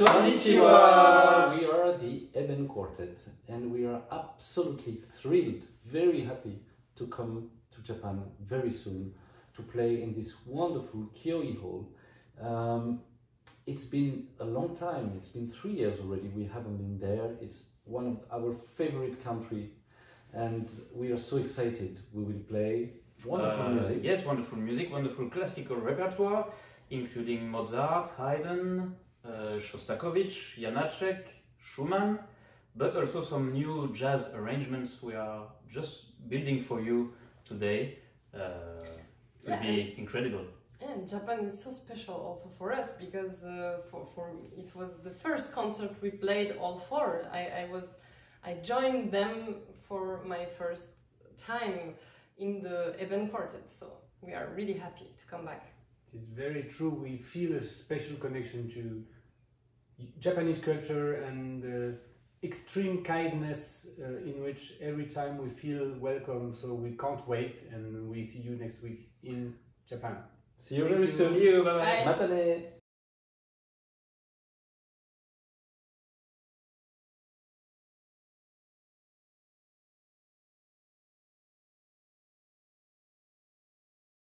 Konnichiwa! We are the Ébène Quartet and we are absolutely thrilled, very happy to come to Japan very soon to play in this wonderful Kioi Hall. Um, it's been a long time, it's been three years already we haven't been there. It's one of our favorite country and we are so excited. We will play wonderful Uh, music. Yes, wonderful music, wonderful classical repertoire, including Mozart, Haydn, Shostakovich, Janacek, Schumann, but also some new jazz arrangements we are just building for you today. Uh, it will Yeah, be incredible. And Japan is so special also for us because uh, for, for it was the first concert we played all four. I, I was I joined them for my first time in the Ébène Quartet, so we are really happy to come back. It's very true. We feel a special connection to Japanese culture and uh, extreme kindness uh, in which every time we feel welcome. So we can't wait and we see you next week in Japan. See you Thank very you. soon. See you, bye bye. Bye. Matane!